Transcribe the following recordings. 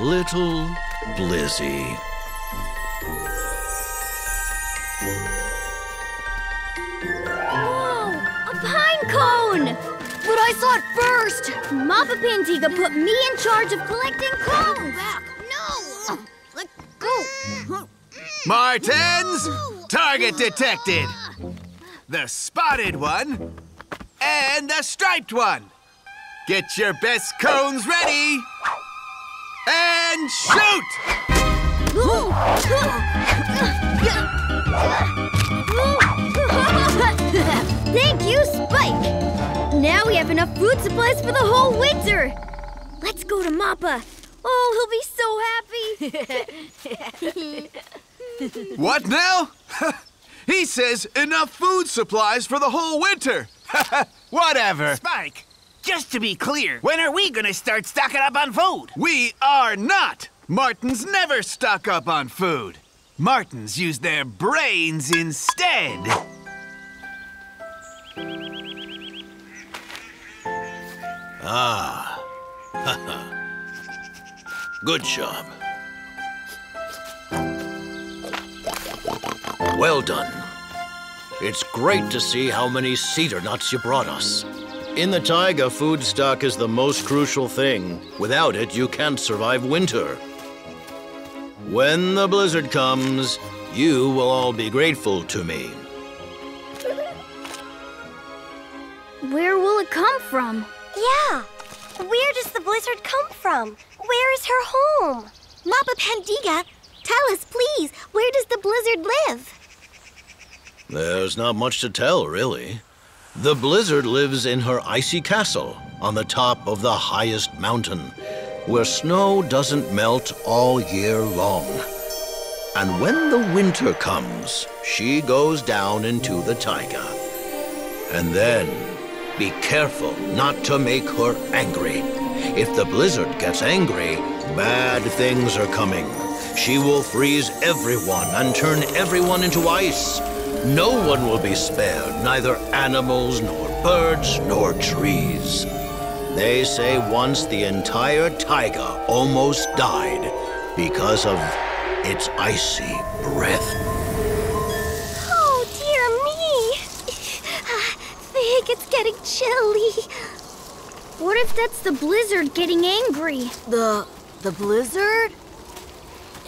Little Blizzy. Whoa! A pine cone! But I saw it first! Mapa Pantiga put me in charge of collecting cones! No! Let go! Martens! Target detected! The spotted one and the striped one. Get your best cones ready and shoot! Thank you, Spike! Now we have enough food supplies for the whole winter! Let's go to Mapa. Oh, he'll be so happy! What now? he says enough food supplies for the whole winter. Whatever. Spike, just to be clear, when are we gonna start stocking up on food? We are not. Martens never stock up on food. Martens use their brains instead. Ah. Good job. Well done. It's great to see how many cedar nuts you brought us. In the taiga, food stock is the most crucial thing. Without it, you can't survive winter. When the blizzard comes, you will all be grateful to me. Where will it come from? Yeah. Where does the blizzard come from? Where is her home? Mapa Pandiga, tell us, please, where does the blizzard live? There's not much to tell, really. The blizzard lives in her icy castle on the top of the highest mountain, where snow doesn't melt all year long. And when the winter comes, she goes down into the taiga. And then, be careful not to make her angry. If the blizzard gets angry, bad things are coming. She will freeze everyone and turn everyone into ice. No one will be spared, neither animals, nor birds, nor trees. They say once the entire taiga almost died because of its icy breath. Oh, dear me. Ah, I think it's getting chilly. What if that's the blizzard getting angry? The the blizzard?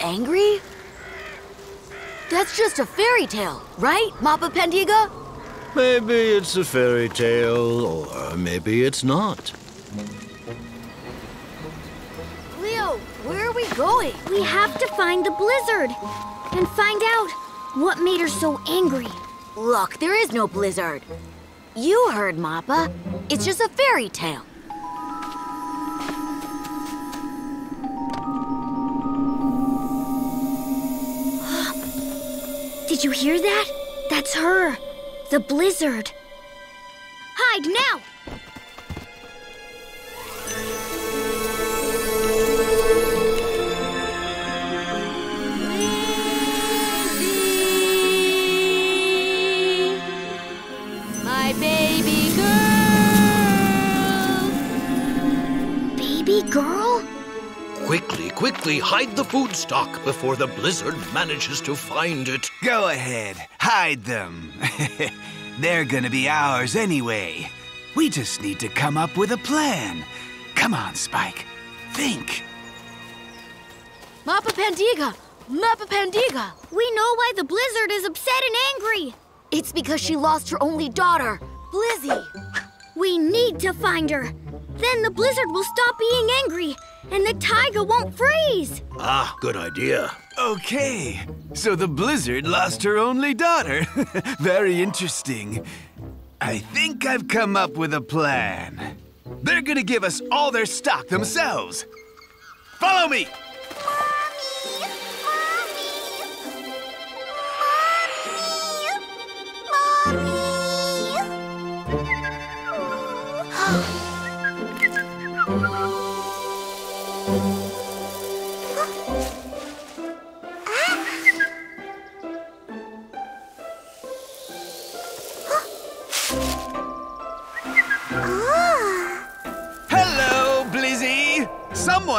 Angry? That's just a fairy tale, right, Mapa Pendiga? Maybe it's a fairy tale, or maybe it's not. Leo, where are we going? We have to find the blizzard and find out what made her so angry. Look, there is no blizzard. You heard, Mapa. It's just a fairy tale. Did you hear that? That's her, the blizzard. Hide now! Quickly, quickly, hide the food stock before the blizzard manages to find it. Go ahead, hide them. They're gonna be ours anyway. We just need to come up with a plan. Come on, Spike. Think. Mapa Pandiga. Mapa Pandiga. We know why the blizzard is upset and angry. It's because she lost her only daughter, Blizzy. We need to find her. Then the blizzard will stop being angry and the tiger won't freeze. Ah, good idea. Okay, so the blizzard lost her only daughter. Very interesting. I think I've come up with a plan. They're gonna give us all their stock themselves. Follow me!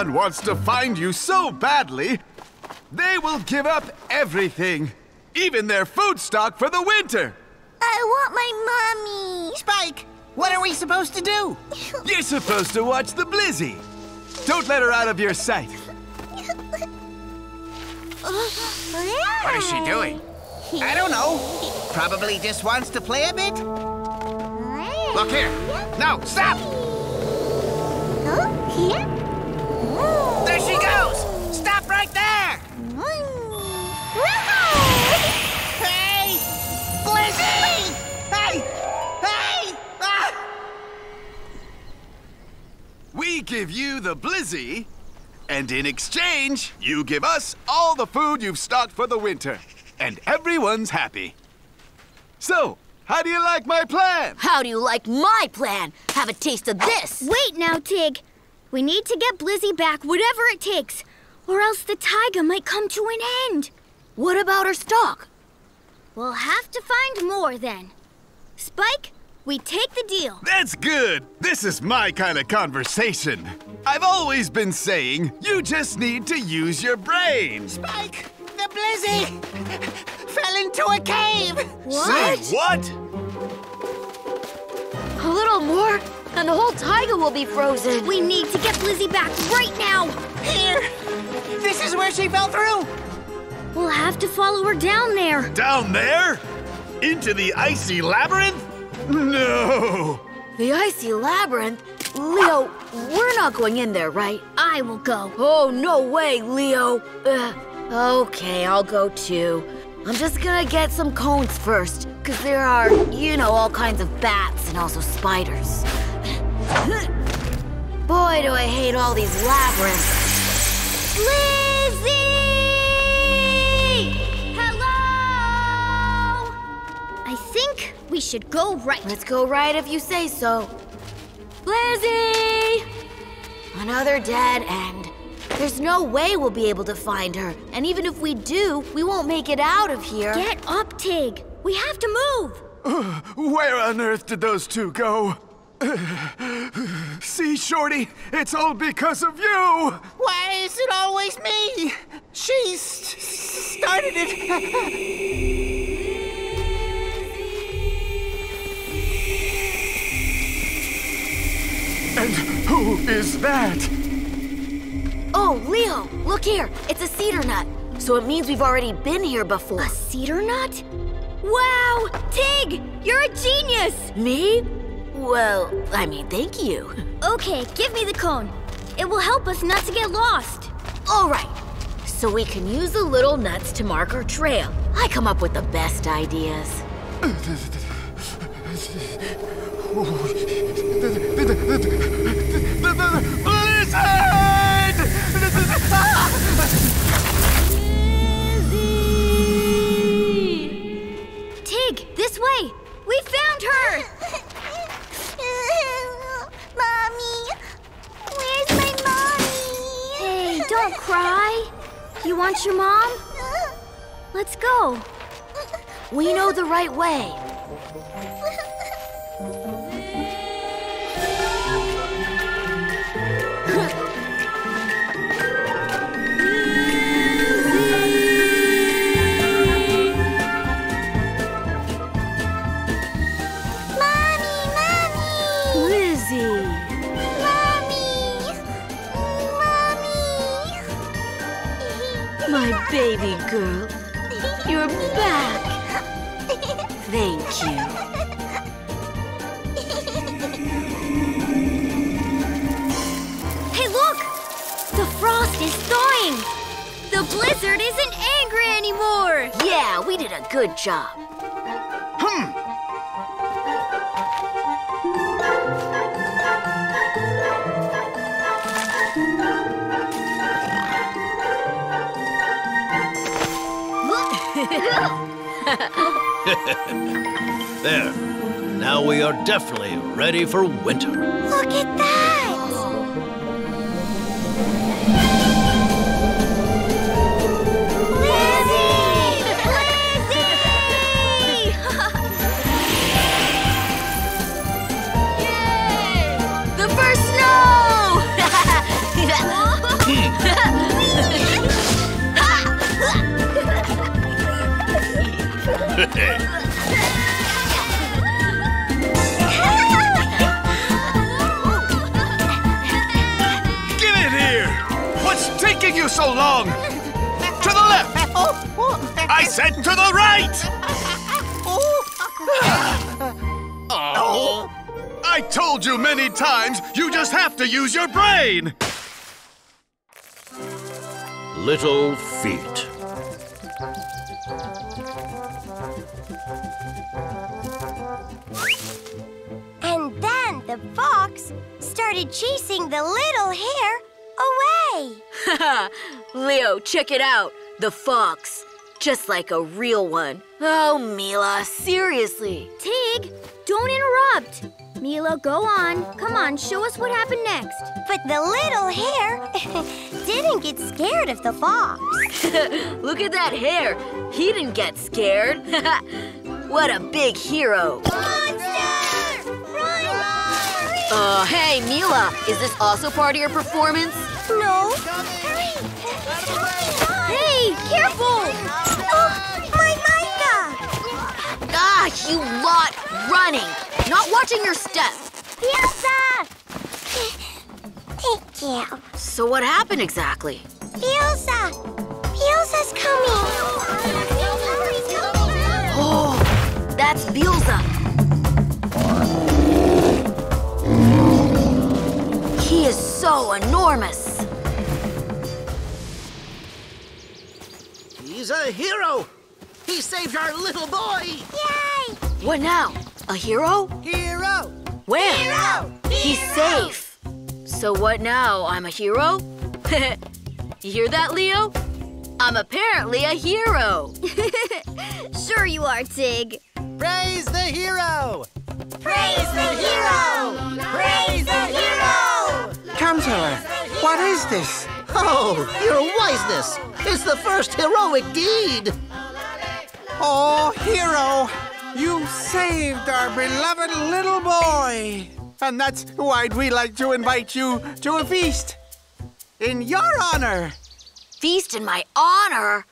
someone wants to find you so badly, they will give up everything, even their food stock for the winter. I want my mommy. Spike, what are we supposed to do? You're supposed to watch the Blizzy. Don't let her out of your sight. What is she doing? I don't know. Probably just wants to play a bit. Look here. No, stop! Give you the Blizzy, and in exchange, you give us all the food you've stocked for the winter. And everyone's happy. So, how do you like my plan? How do you like my plan? Have a taste of this. Wait now, Tig. We need to get Blizzy back, whatever it takes, or else the taiga might come to an end. What about her stock? We'll have to find more then. Spike, we take the deal. That's good. This is my kind of conversation. I've always been saying you just need to use your brain. Spike! The Blizzy! fell into a cave! What? Say what? A little more, and the whole taiga will be frozen. We need to get Blizzy back right now. Here! This is where she fell through! We'll have to follow her down there. Down there? Into the icy labyrinth? No! The icy labyrinth? Leo, we're not going in there, right? I will go. Oh, no way, Leo. Ugh. Okay, I'll go too. I'm just gonna get some cones first, because there are, you know, all kinds of bats and also spiders. Boy, do I hate all these labyrinths. Lizzie! We should go right. Let's go right if you say so. Lizzie! Another dead end. There's no way we'll be able to find her. And even if we do, we won't make it out of here. Get up, Tig. We have to move. Where on earth did those two go? See, Shorty, it's all because of you! Why is it always me? She started it. who is that? Oh, Leo, look here. It's a cedar nut. So it means we've already been here before. A cedar nut? Wow! Tig! You're a genius! Me? Well, I mean, thank you. Okay, give me the cone. It will help us not to get lost. All right. So we can use the little nuts to mark our trail. I come up with the best ideas. Tig, this way! We found her! mommy! Where's my mommy? Hey, don't cry. You want your mom? Let's go. We know the right way. Good job. Hmm. There. Now we are definitely ready for winter. Look at that! So long? To the left! I said to the right! Oh. I told you many times, you just have to use your brain! Little feet. And then the fox started chasing the little hare away. Leo, check it out. The fox. Just like a real one. Oh, Mila, seriously. Tig, don't interrupt. Mila, go on. Come on, show us what happened next. But the little hare didn't get scared of the fox. Look at that hare. He didn't get scared. what a big hero. Monster! Run! Uh, hey, Mila, is this also part of your performance? No. Hey, careful! Oh, my Micah! Gosh, you lot running, not watching your step. Elsa! Thank you. So what happened exactly? Elsa! Elsa's coming! Oh, that's Bilza. He is so enormous. He's a hero! He saved our little boy! Yay! What now? A hero? Hero! Where? Hero! He's safe. So what now? I'm a hero? you hear that, Leo? I'm apparently a hero. Sure you are, Tig. Praise the hero! Praise the hero! Praise the hero! Counselor, what is this? Oh, your wiseness! It's the first heroic deed! Oh, hero! You saved our beloved little boy! And that's why we like to invite you to a feast. In your honor! Feast in my honor?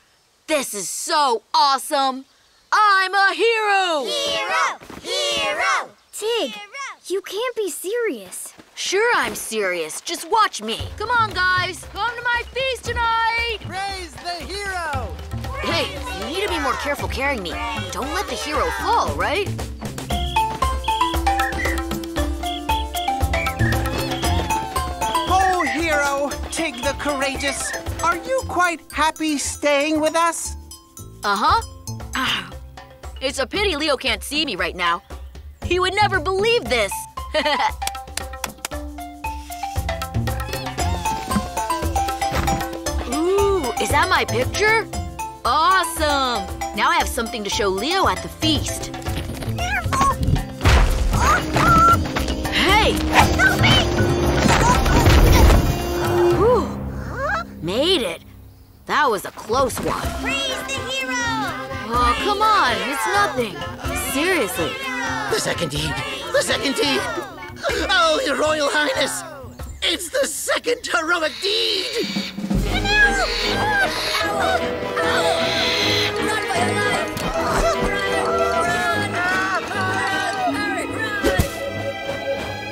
This is so awesome. I'm a hero. Hero! Hero! Tig, you can't be serious. Sure, I'm serious. Just watch me. Come on, guys. Come to my feast tonight. Praise the hero! Hey, you need to be more careful carrying me. Don't let the hero fall, right? Oh, hero, Tig the courageous, are you quite happy staying with us? Uh huh. It's a pity Leo can't see me right now. He would never believe this. is that my picture? Awesome! Now I have something to show Leo at the feast. Hey! Whew. Made it. That was a close one. Praise the hero! Oh, come on. It's nothing. Seriously. The second deed! The second deed! Oh, your royal highness! It's the second heroic deed!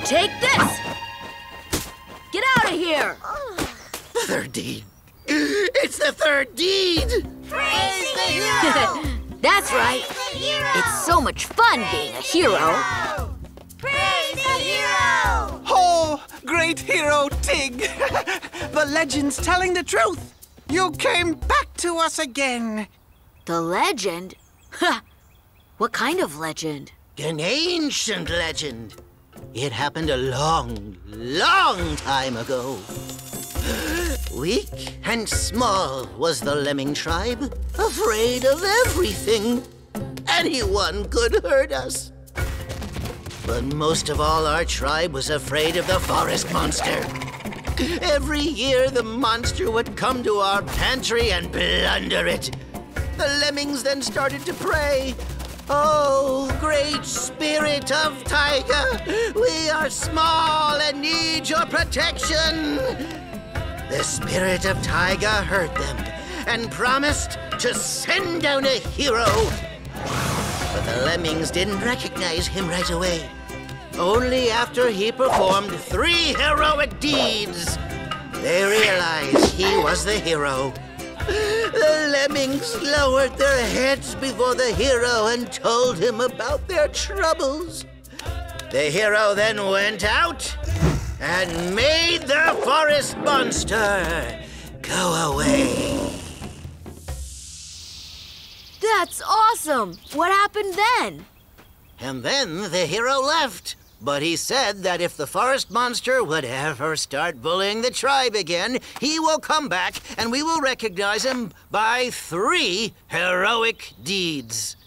Take this! Get out of here! The third deed! It's the third deed! Praise the hero! That's right. It's so much fun being a hero. Praise the hero! Oh, great hero Tig! the legend's telling the truth. You came back to us again. The legend? Ha! What kind of legend? An ancient legend. It happened a long, long time ago. Weak and small was the lemming tribe, afraid of everything. Anyone could hurt us. But most of all, our tribe was afraid of the forest monster. Every year, the monster would come to our pantry and plunder it. The lemmings then started to pray. Oh, great spirit of Tiger, we are small and need your protection. The spirit of Tiger heard them and promised to send down a hero. But the lemmings didn't recognize him right away. Only after he performed three heroic deeds. they realized he was the hero. The lemmings lowered their heads before the hero and told him about their troubles. The hero then went out and made the forest monster go away. That's awesome! What happened then? And then the hero left. But he said that if the forest monster would ever start bullying the tribe again, he will come back and we will recognize him by three heroic deeds.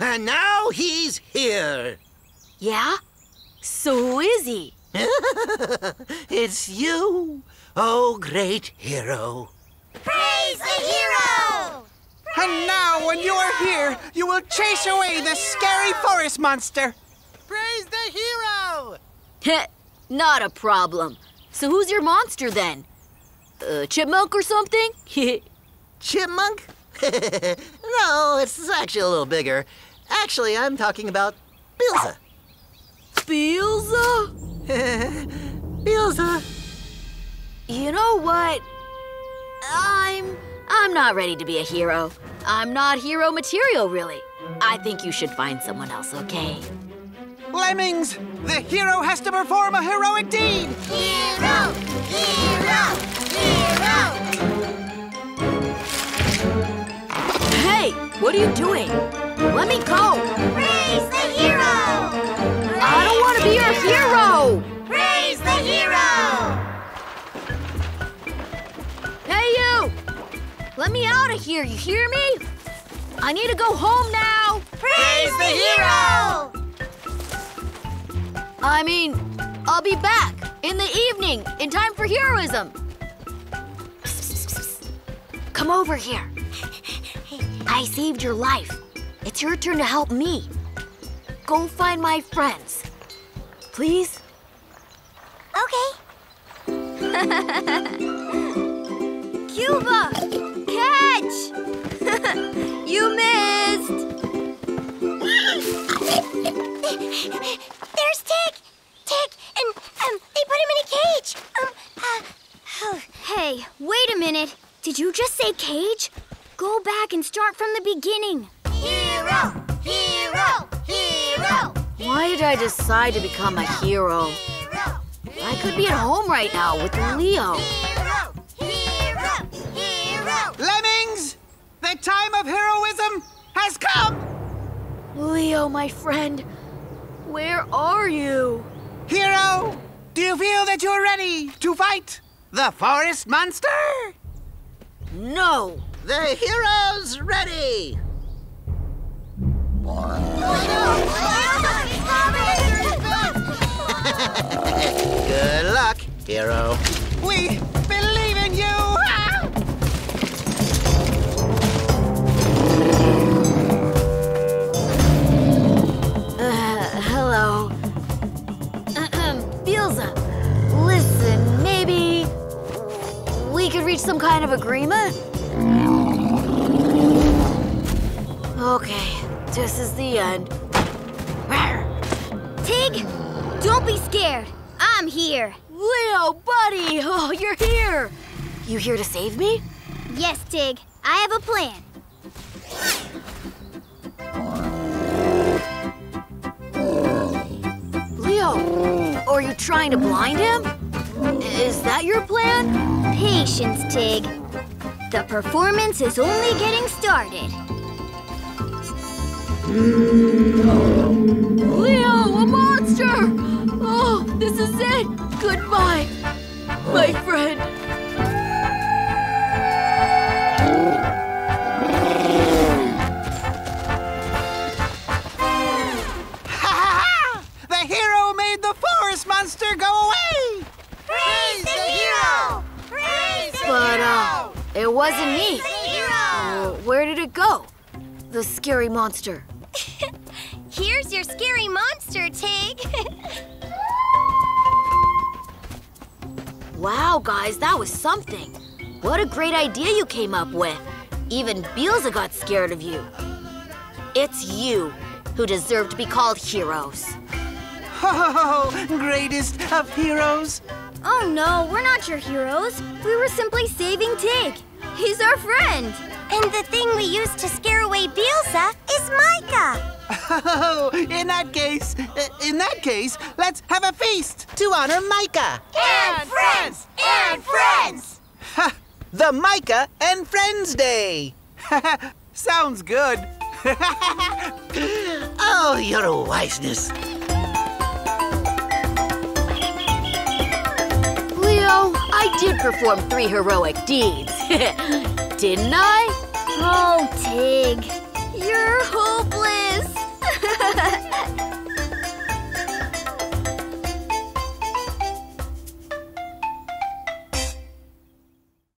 And now he's here. Yeah? So who is he? It's you, oh great hero. Praise the hero! And now, when you are here, you will chase away the scary forest monster. Praise the hero! Heh, Not a problem. So who's your monster then? A chipmunk or something? Chipmunk? no, it's actually a little bigger. Actually, I'm talking about Bilza. Beelza? Bilza. You know what? I'm I'm not ready to be a hero. I'm not hero material, really. I think you should find someone else, okay? Lemmings, the hero has to perform a heroic deed. Hero! Hero! Hero! Hey, what are you doing? Let me go. Praise the hero! I don't want to be your hero. Praise the hero! Hey, you! Let me out of here, you hear me? I need to go home now. Praise the hero! I mean, I'll be back in the evening in time for heroism. Come over here. I saved your life. It's your turn to help me. Go find my friends. Please? Okay. Cuba! Catch! you missed! There's Tig! Tig! And, um, they put him in a cage! Um, uh... Hey, wait a minute. Did you just say cage? Go back and start from the beginning. Hero! Hero! Hero! Why did I decide to become a hero? Hero! I could be at home right now with Leo. Hero! Hero! Hero! Lemmings, the time of heroism has come. Leo, my friend, where are you? Hero, do you feel that you're ready to fight the forest monster? No. The hero's ready. Good luck, hero. We reach some kind of agreement? Okay, this is the end. Tig, don't be scared. I'm here. Leo, buddy! Oh, you're here! You here to save me? Yes, Tig. I have a plan. Leo, are you trying to blind him? Is that your plan? Patience, Tig. The performance is only getting started. Leo, a monster! Oh, this is it! Goodbye, my friend. Ha ha ha! The hero made the forest monster go away. It wasn't me. hero! Where did it go? The scary monster. Here's your scary monster, Tig. Wow, guys, that was something. What a great idea you came up with. Even Bielsa got scared of you. It's you who deserve to be called heroes. Oh, greatest of heroes. Oh no, we're not your heroes. We were simply saving Tig. He's our friend. And the thing we used to scare away Bielsa is Micah. Oh, in that case, in that case, let's have a feast to honor Micah. And friends! And friends! Ha! The Micah and Friends Day. Sounds good. Oh, your wiseness. know, I did perform three heroic deeds. Didn't I? Oh, Tig. You're hopeless.